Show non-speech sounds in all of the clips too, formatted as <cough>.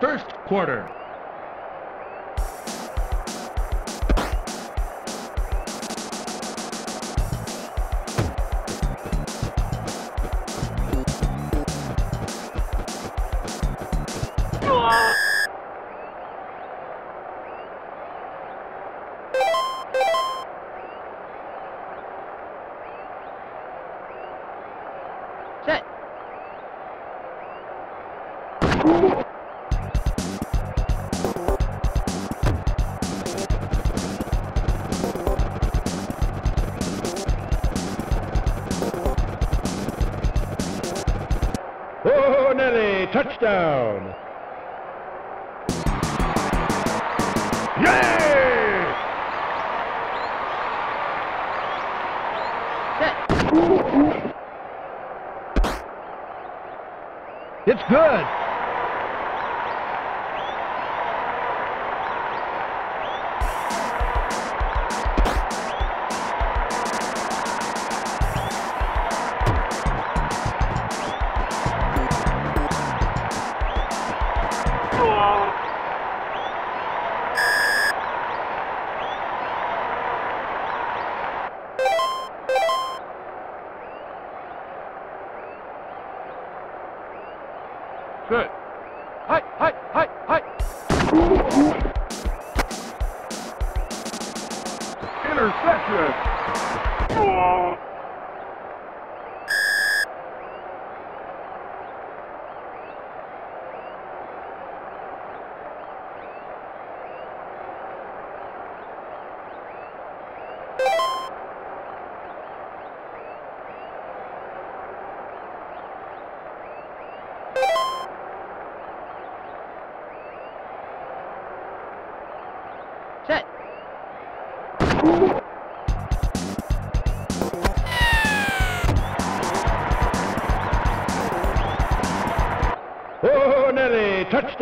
first quarter. Oh, Nelly, touchdown. Yay! It's good.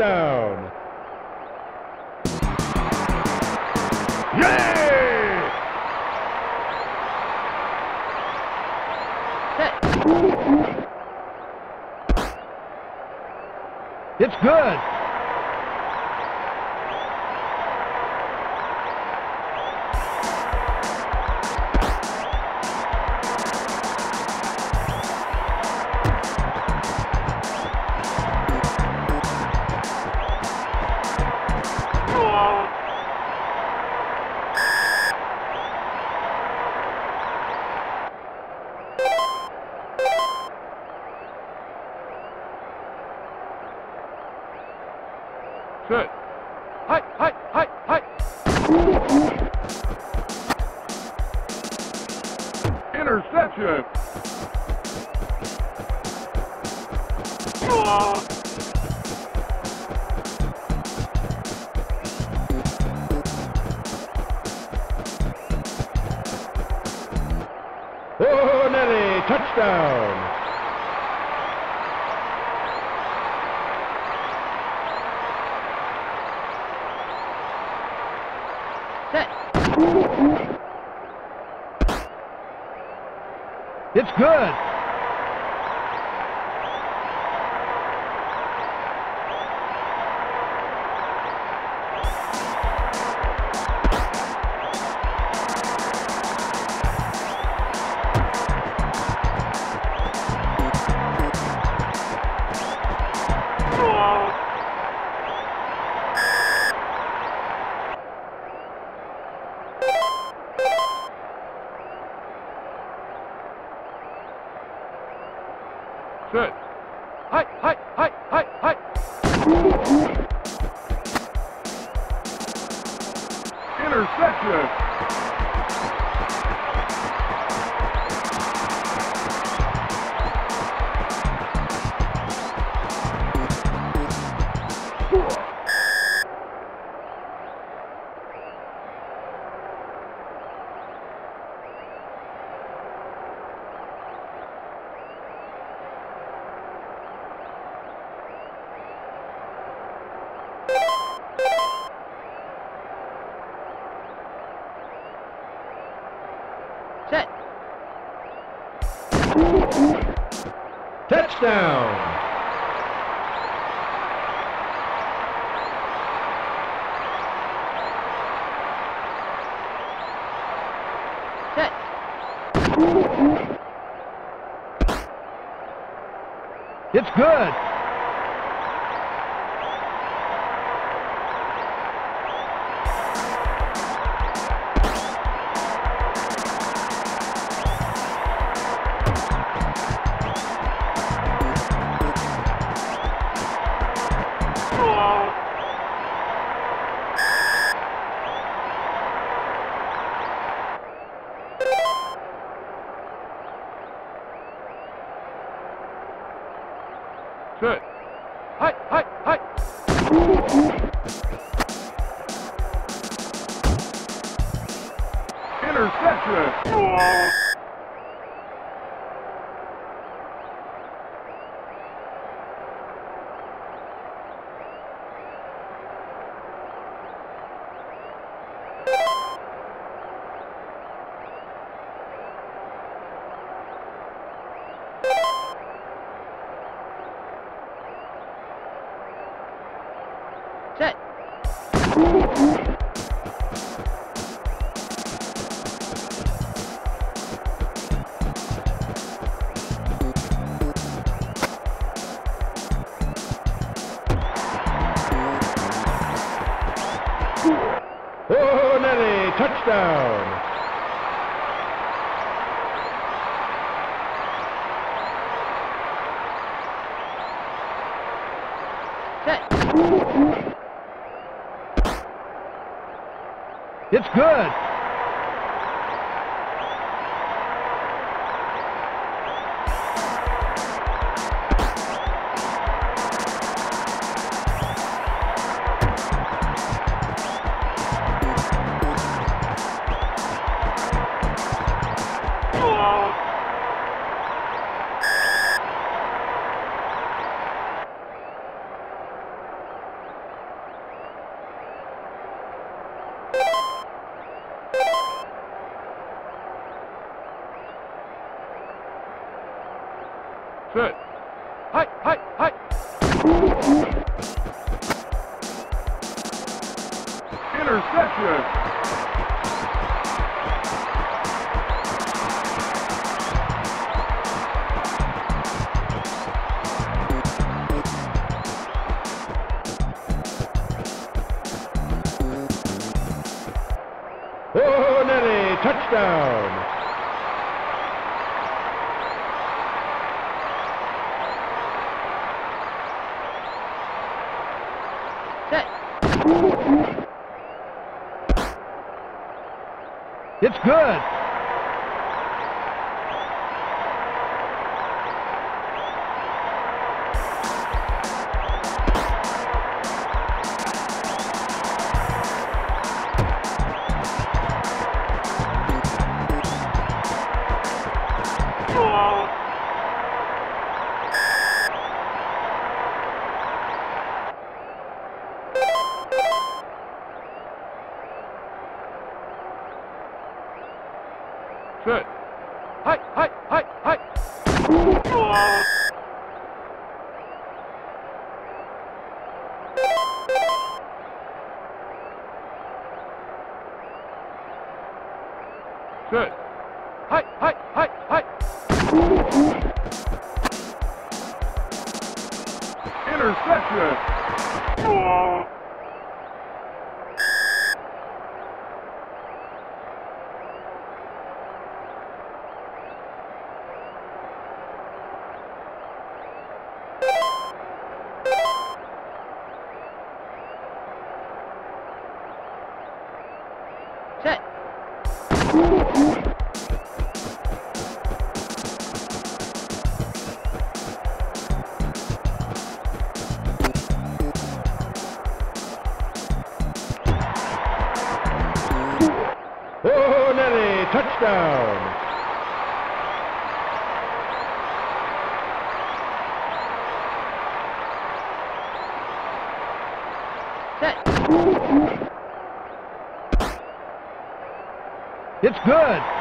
touchdown. Yay! It's good. good. Set. Touchdown. It's good. Interception. It's good. Touchdown. It's good. はい good.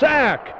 Sack.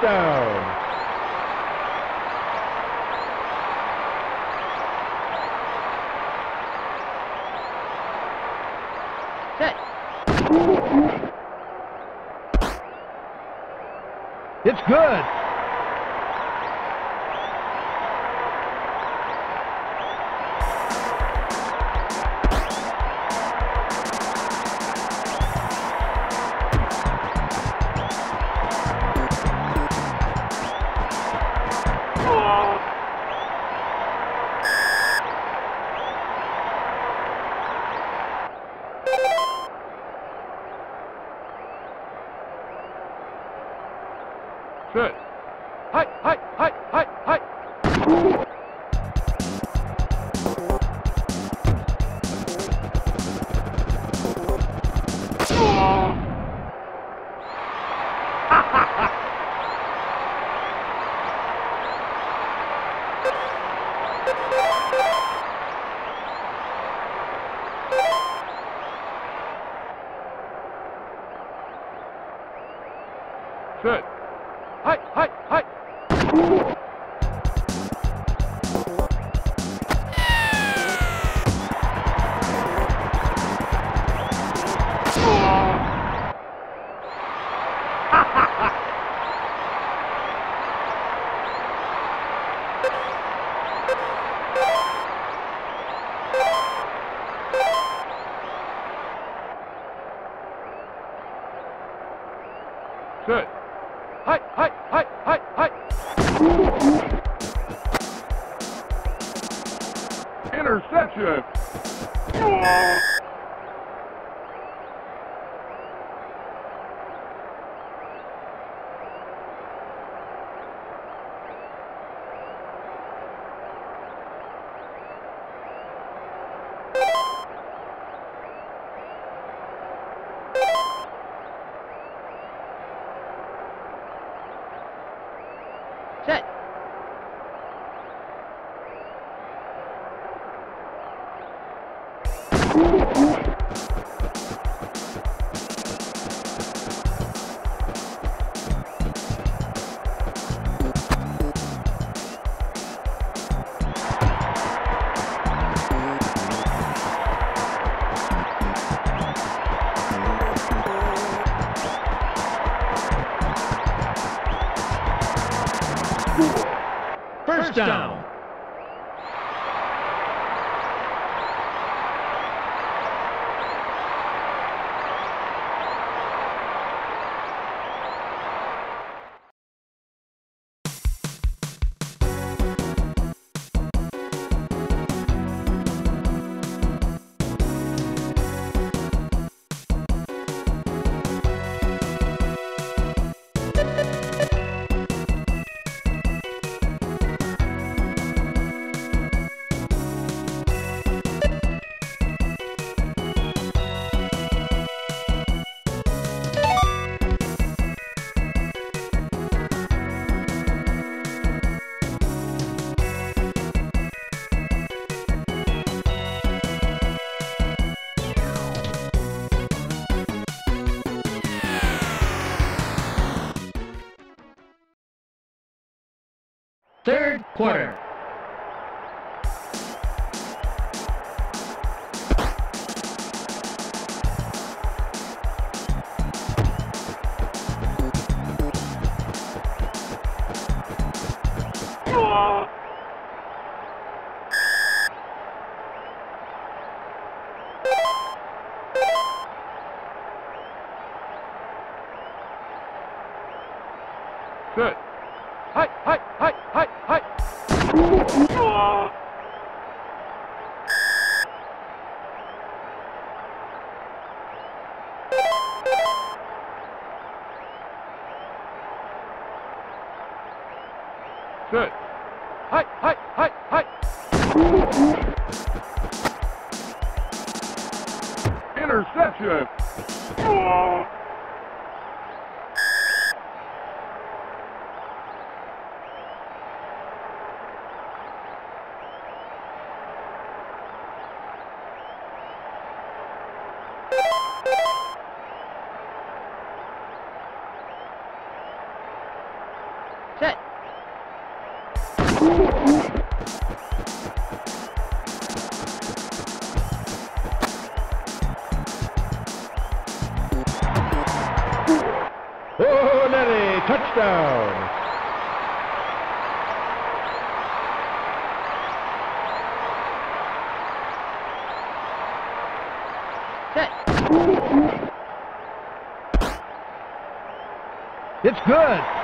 Touchdown. Set. It's good. Quarter. Set. Oh, Nettie, touchdown. It's good.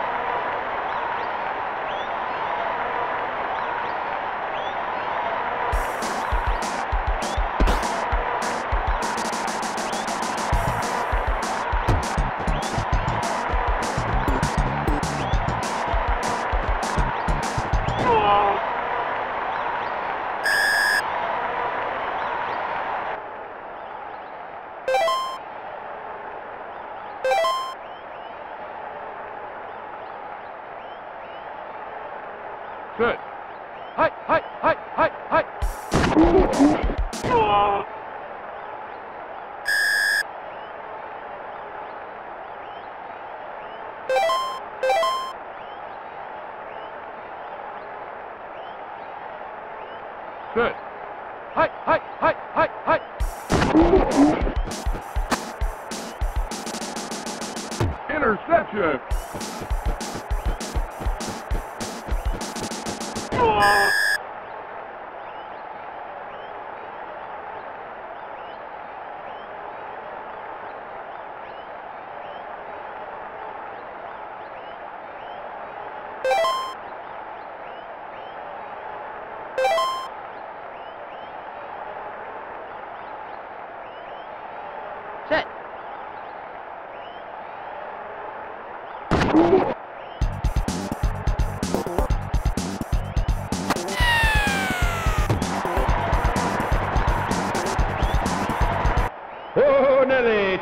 Set. Hi, hi, hi, hi, hi. <laughs> Oh.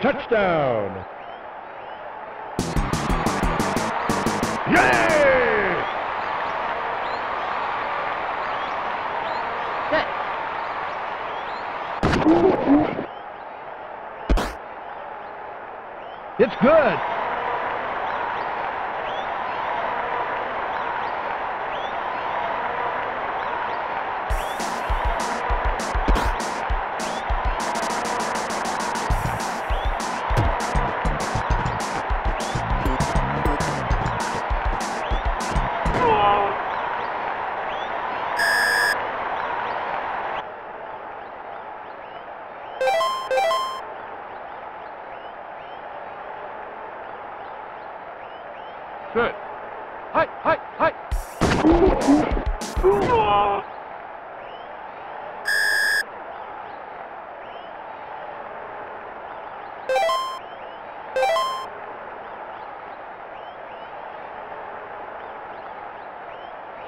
Touchdown. Yay! Set. It's good.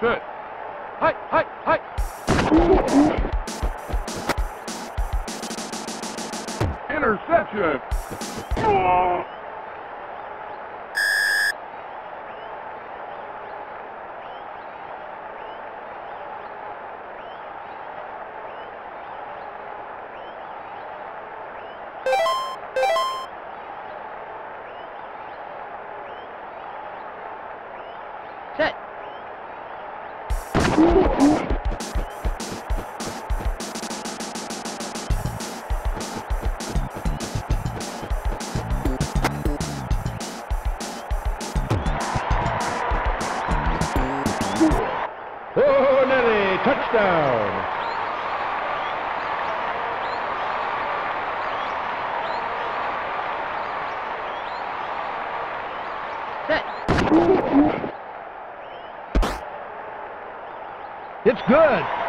Set. It's good.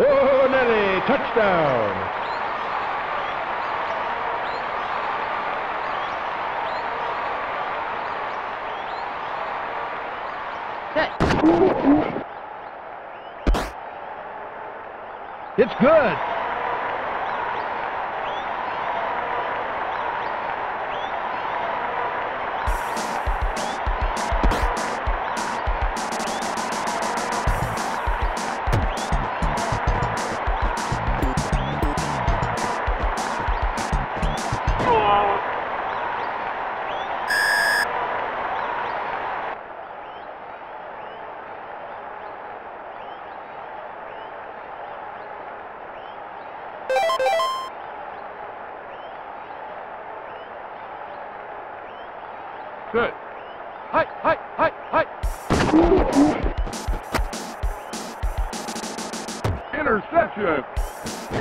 Oh, Nelly, touchdown. It's good.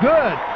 good.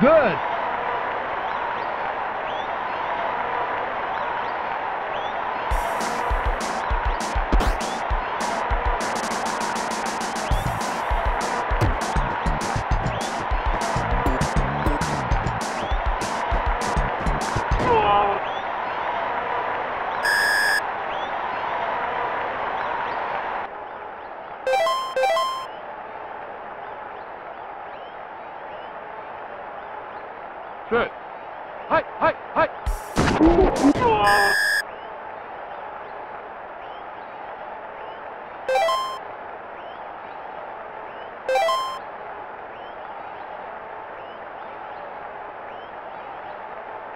good.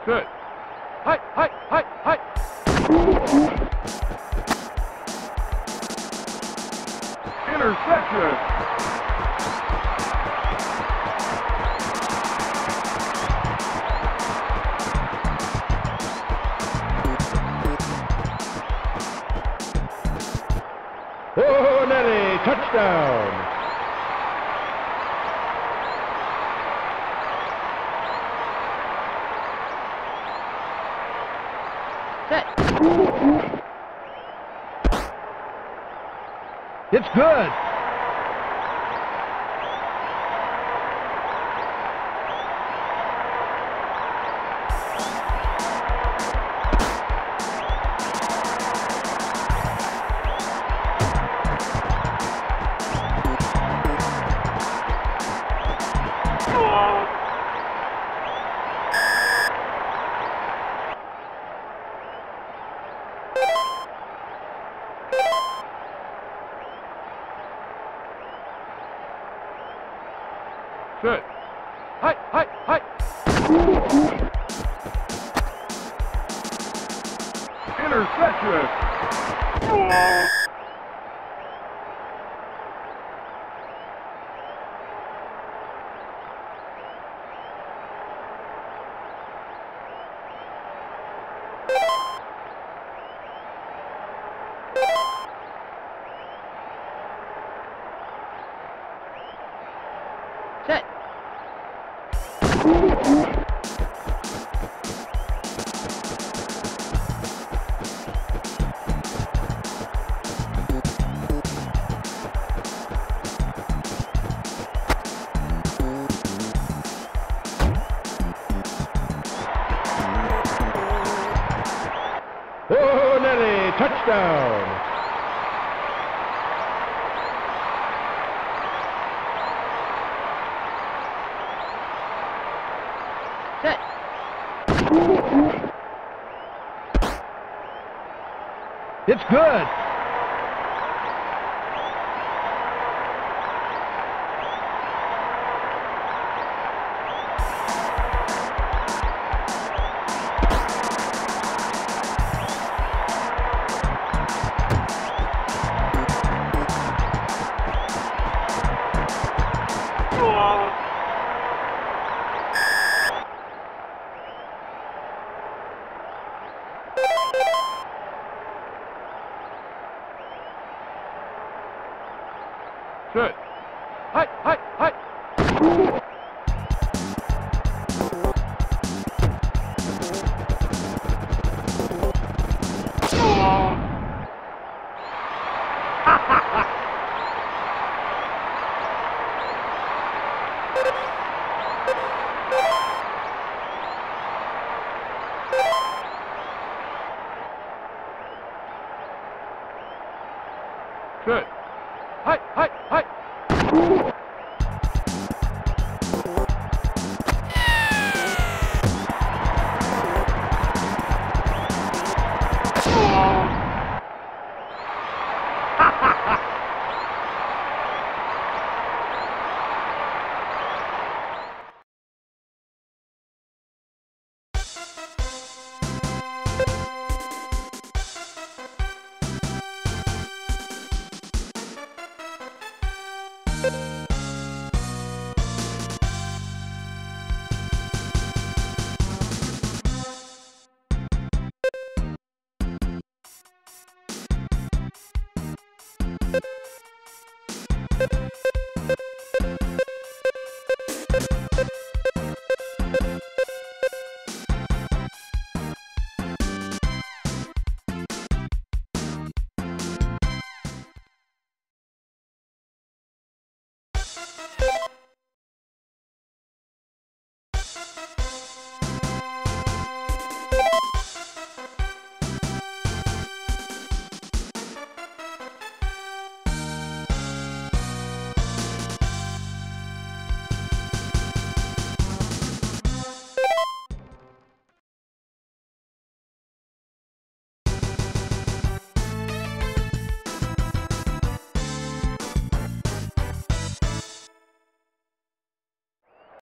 Good. Hi, hi, hi, hi. Interception. Oh, Fornelli, touchdown. good. touchdown. It's good. はいはいはい